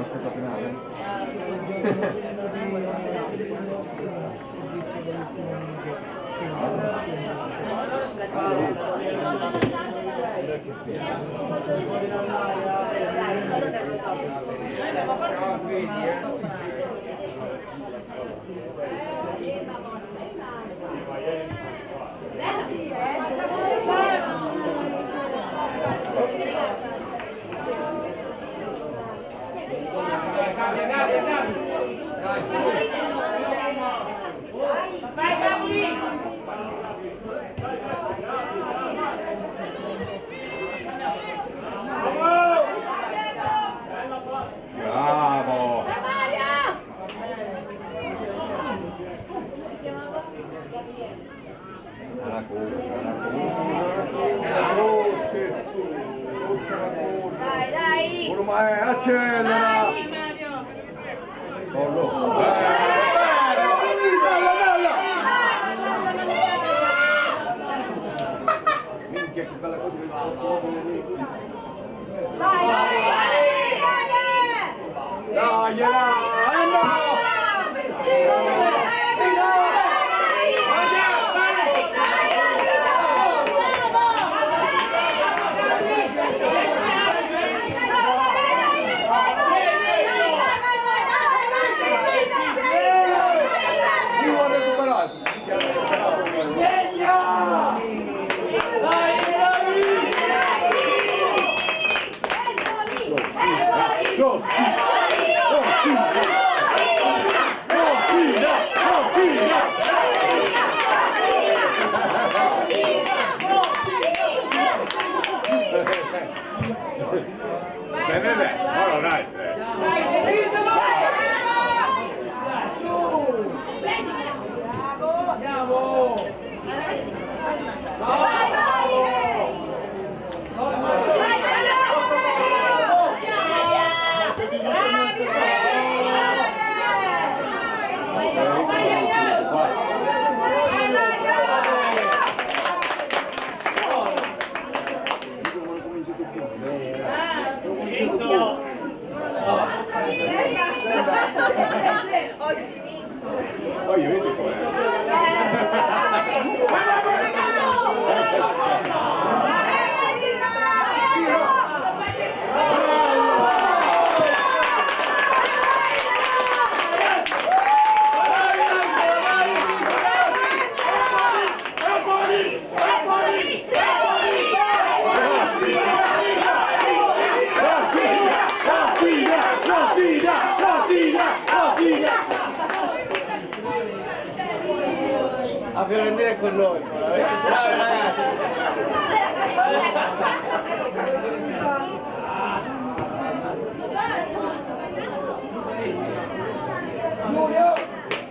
mazzetta finale? Grazie, eh? Bravo! Caracol, caracol, caracol, Dai, dai! Ormai accelera! Dai, Mario! Collo! Minchia che bella cosa che sto solo! Vai, vai! Yeah, yeah. Fiorentina è con noi. Bravo ragazzi! Giulio!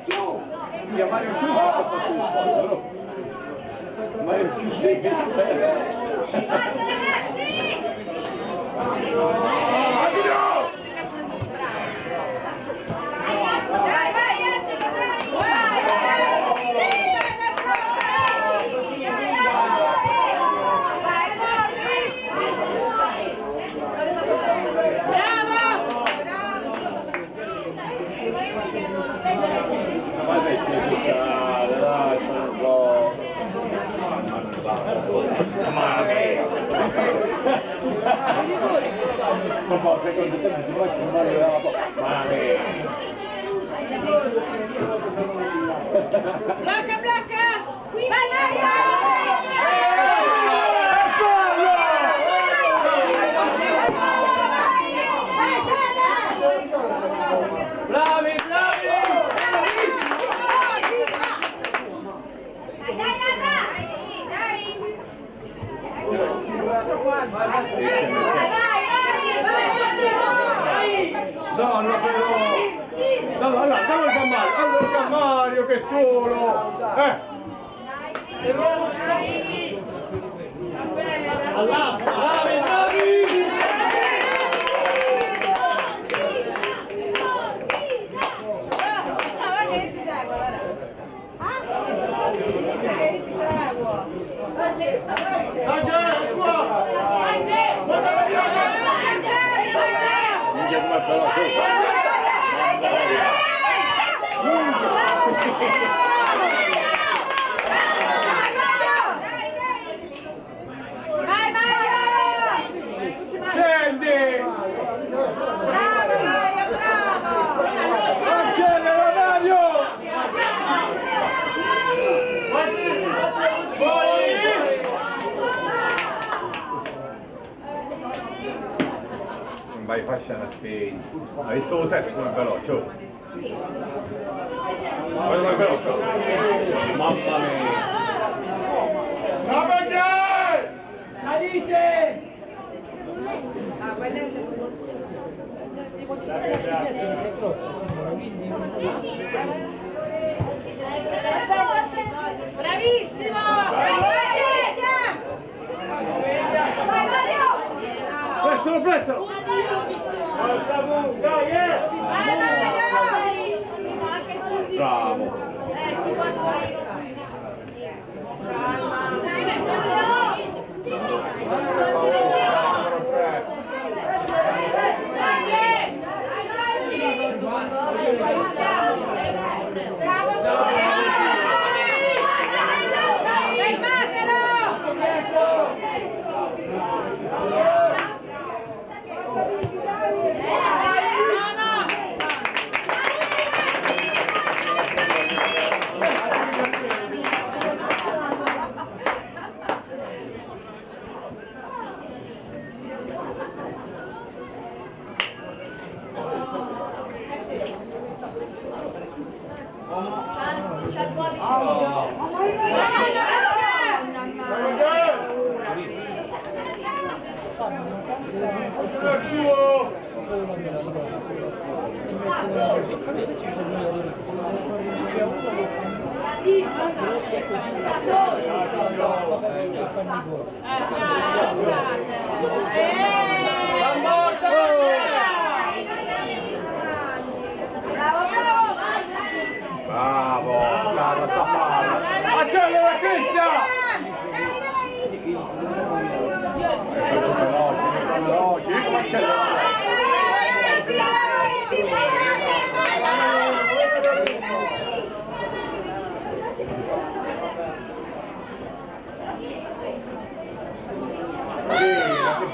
Su! Via Mario Chiuso ha fatto tutto, però. Mario Chiuso è che non poi secondo te non può essere male della Ma che... Blocca, blocca! Vai, Bravi, bravi! Dai, dai, dai! Dai! dai. dai. dai no, però... No, no, no, andiamo al Gammario, allora il Gammario che solo! Eh! Allà, bravi, bravi! Dai, dai, qua! Guarda via! Minchia come però, su! Vai Mario! Scendi! Bravo Mario, bravo! Accelera Mario! Non vai fascia una spegni. Hai visto lo set come è veloce? oh? Guarda come è veloce! oh. Mamma mia! Bravo Jay! Salite! Bravissimo! Vai Cristian! Vai Mario! Pressalo, pressalo! Nós somos um Bravo! Bravo, sta palla! Accelera Cristian!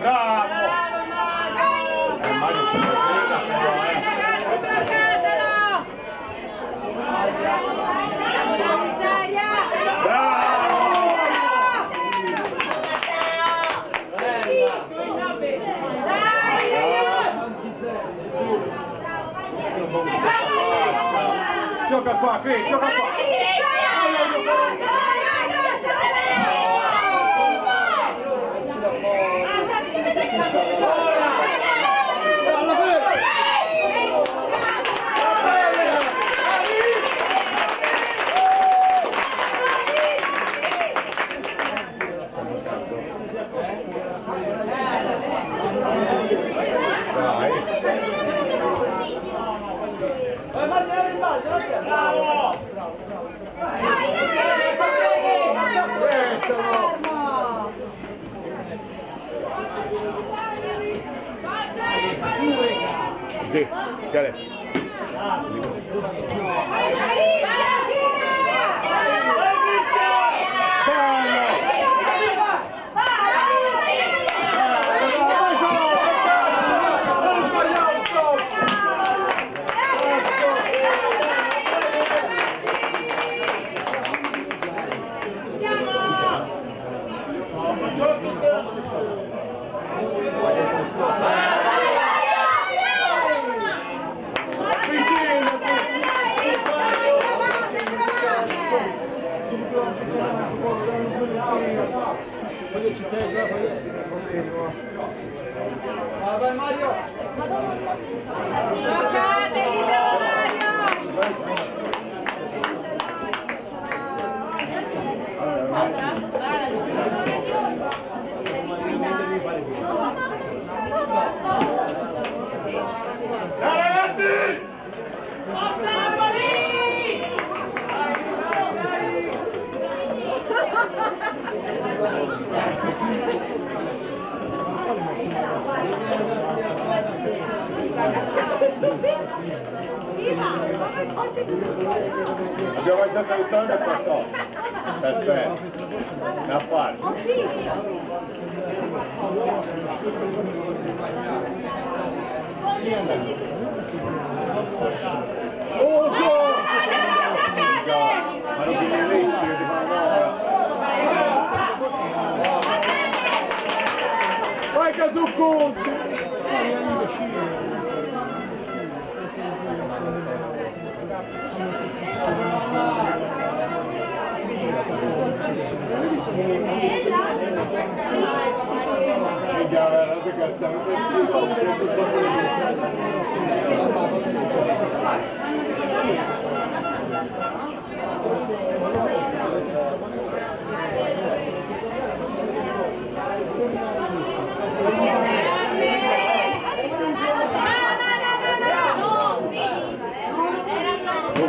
Bravo! Eh, eh! Gioca qua, Cris, gioca qua! Sí, dale. Tá certo. Na parte. Ô, Dó! Mas o Guilherme vai na Vai, Thank you. Non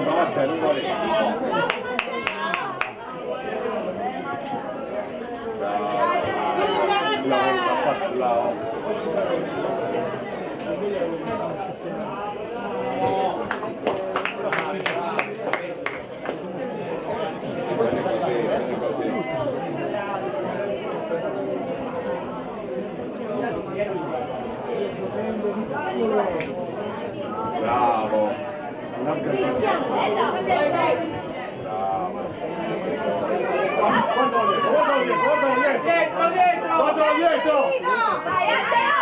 va, cioè, non vuole. La faccio là. Così, così, così. Bravo. Bravo. Guardalo Dai, dai,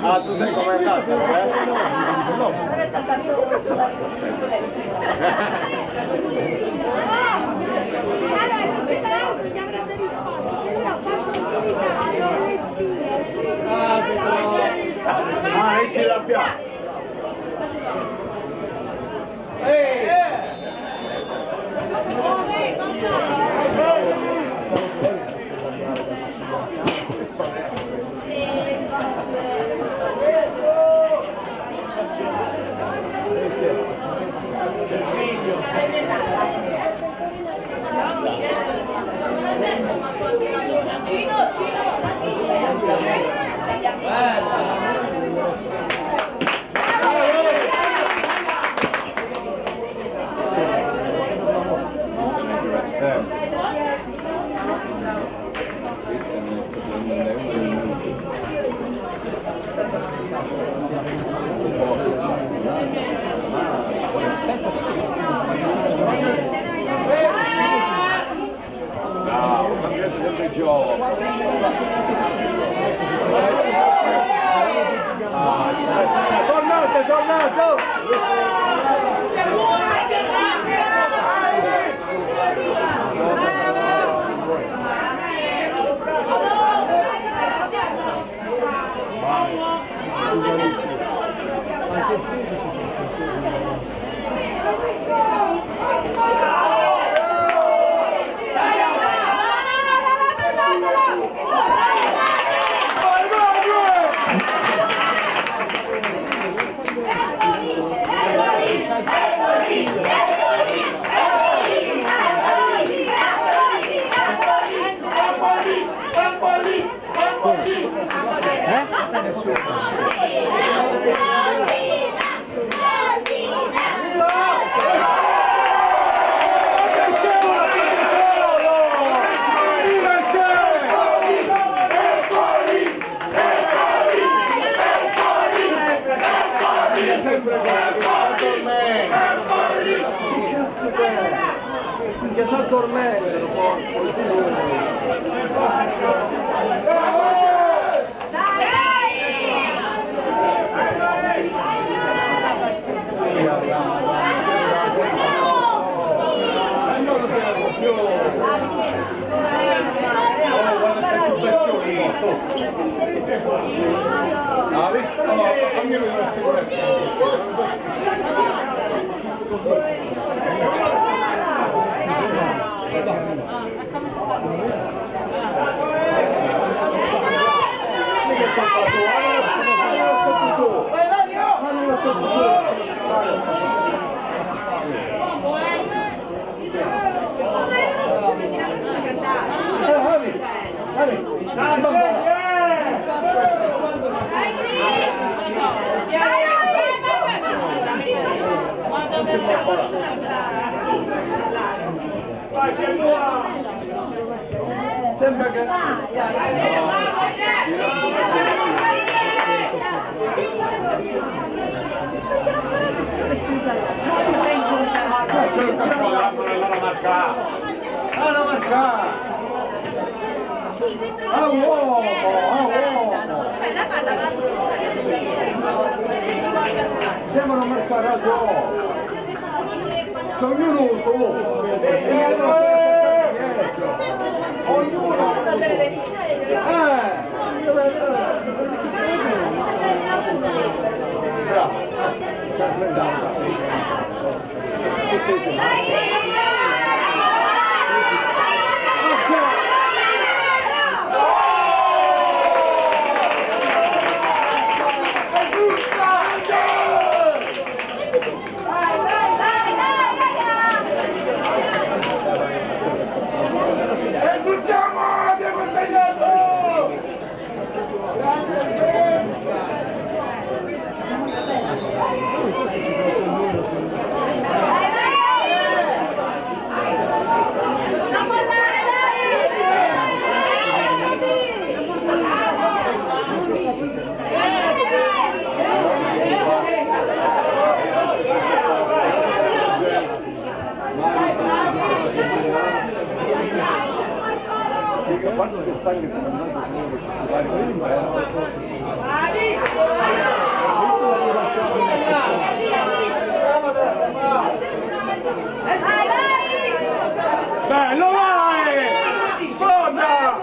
Ah, tu sei commentato, eh? Allora, se c'è l'altro che avrebbe risposto, che lui ha fatto un Ah, e ce l'abbiamo! Cino, Cino, Bravo, cambiate sempre gioco! Ah, tornate, tornate! Che si addormentano non Ah, la. Sembra che... C'è il calcio all'angolo e allora marca. A uomo, a uomo! Cioè la palla va Devono marcare a gioco! C'è ognuno un suo! E! Ognuno un suo! Eh! Ci ha fregato. Che sei che sta che sono andato Bello vai! Sfonda!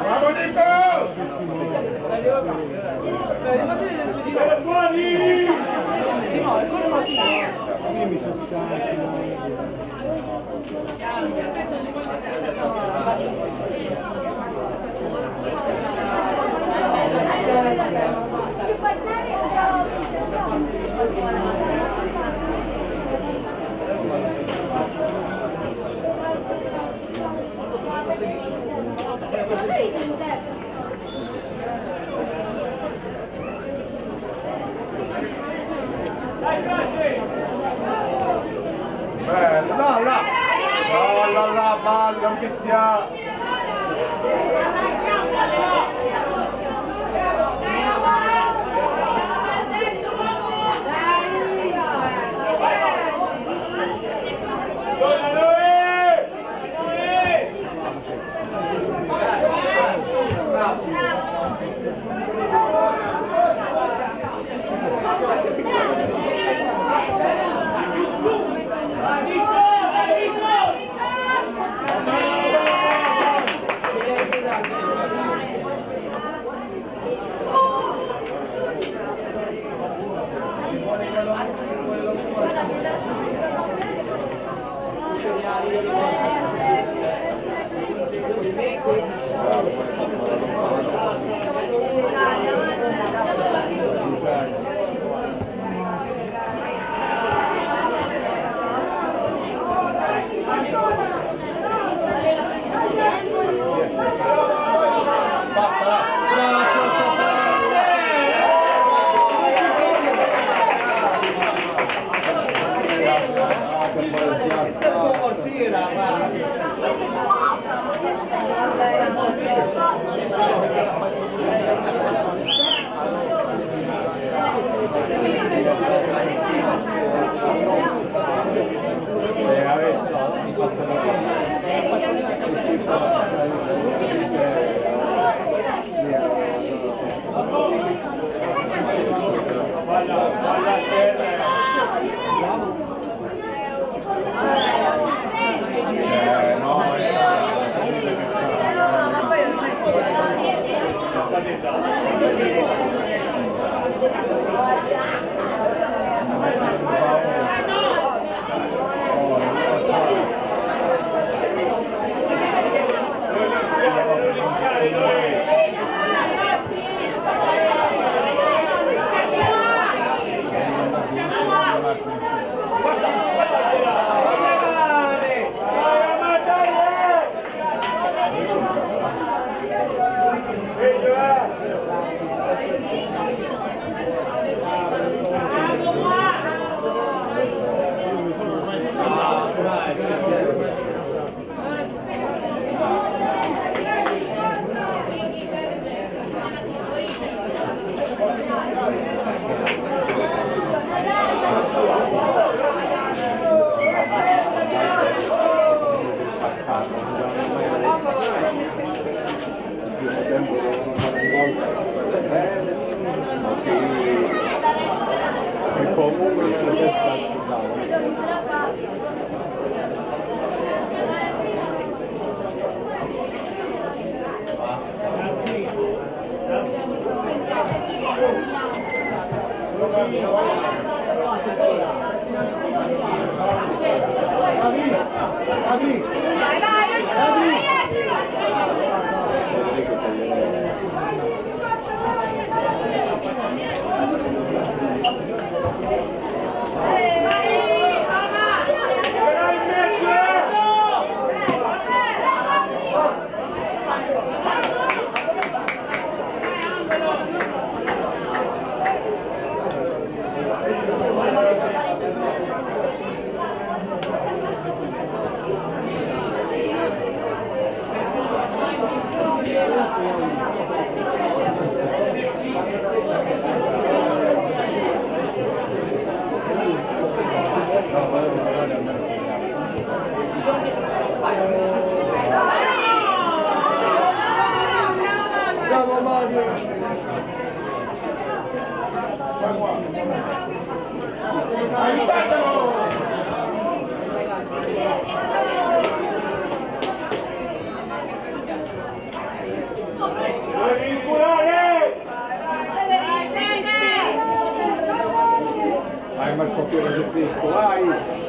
Bravo Nico! Bello, que Copeira de Cristo lá e...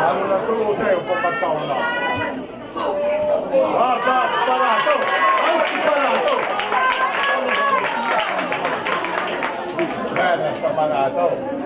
Allora, solo sei un po' battaglia. Barata, barata.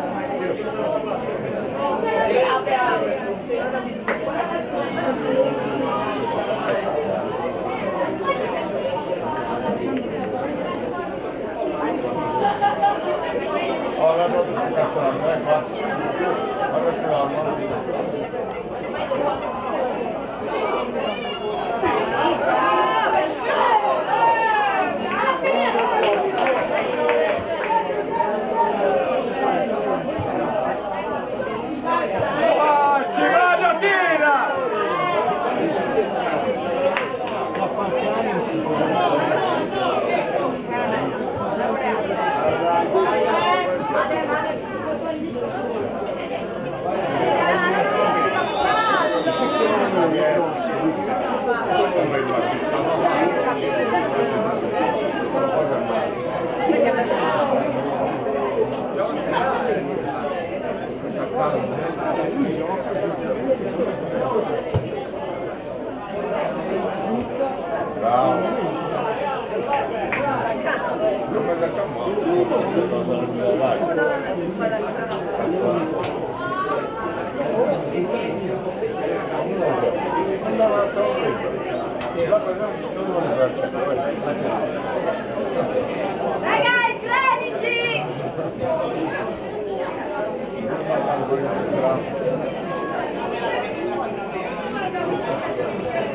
Nagal, Kranici!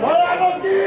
Buonanotte!